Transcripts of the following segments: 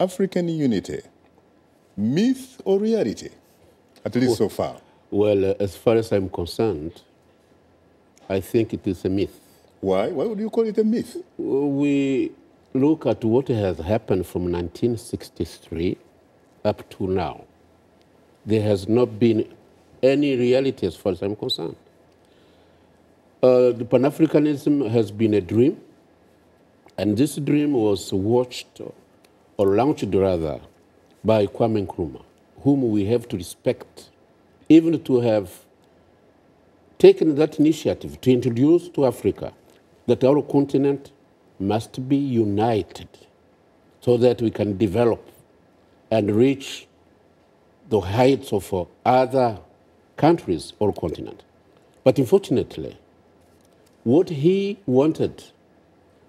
African unity, myth or reality, at least so far? Well, uh, as far as I'm concerned, I think it is a myth. Why? Why would you call it a myth? We look at what has happened from 1963 up to now. There has not been any reality as far as I'm concerned. Uh, the Pan Africanism has been a dream, and this dream was watched or launched rather by Kwame Nkrumah, whom we have to respect, even to have taken that initiative to introduce to Africa that our continent must be united so that we can develop and reach the heights of other countries or continent. But unfortunately, what he wanted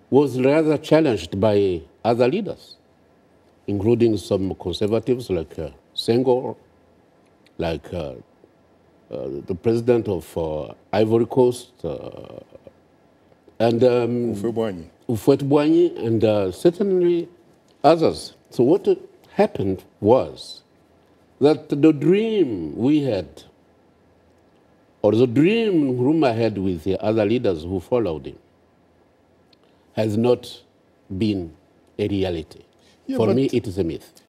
was rather challenged by other leaders, including some conservatives like uh, Senghor, like uh, uh, the president of uh, Ivory Coast, uh, and um. Houphouët-Boigny and uh, certainly others. So what happened was that the dream we had, or the dream Nkrumah had with the other leaders who followed him, has not been a reality. Yeah, For me, it is a myth.